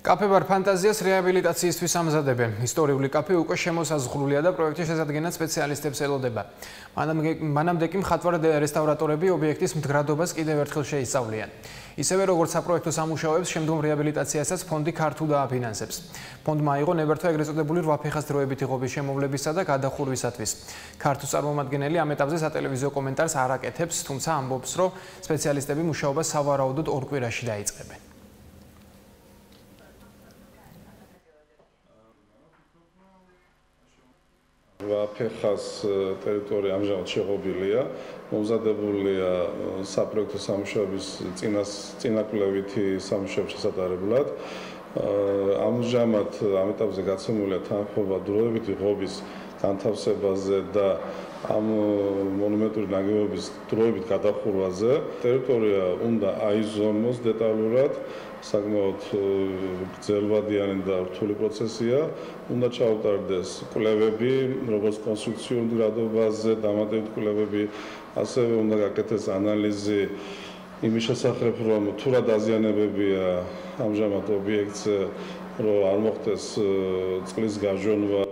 კაფე-ბარ ფანტაზიას რეაბილიტაციისთვის ამზადებენ. ისტორიული კაფე უკვე შემოსაზღვრულია და პროექტის შესადგენად სპეციალისტებს ელოდება. მანამდე კი მხატვარ რესტავრატორები ობიექტის მდგრადობას კიდევ ერთხელ შეისწავლიან. ისევე როგორც საპროექტო სამუშაოებს შემდგომ რეაბილიტაციასაც ფონდი ქართულ დააფინანსებს. ფონდმა აიღო ნებართვა ეგრეთ წოდებული რვაფეხას დროებითი ღობის შემოვლებისა და გადახურვისათვის. ქართულ წარმომადგენელი ამ ეტაპზე სატელევიზიო კომენტარს არ აკეთებს, თუმცა ამბობს, რომ სპეციალისტები მუშაობას სავარაუდოდ ორ კვირაში დაიწყებენ. ვაფეხას ტერიტორია ამჟამად შეღობილია, მომზადებულია საპროექტო სამუშაოების წინას წინაკლებითი სამუშაოების შესაძლებლად. ამჟამად ამ ეტაპზე გაცემულია თანხმობა დროებითი ღობის განთავსებაზე და ამ მონუმენტური ნაგებობის დროებით გადახურვაზე. ტერიტორია უნდა აიზომოს დეტალურად. საკმაოდ გრძელვადიანი და რთული პროცესია. უნდა ჩაუტარდეს კვლევები, როგორც კონსტრუქციულ გრადობაზე, დამატებით კვლევები, ასევე უნდა გაკეთდეს ანალიზი იმის შესახებ, რომ თუ რა დაზიანებებია ამჟამად ობიექტზე, რომ არ მოხდეს წყლის გაჟონვა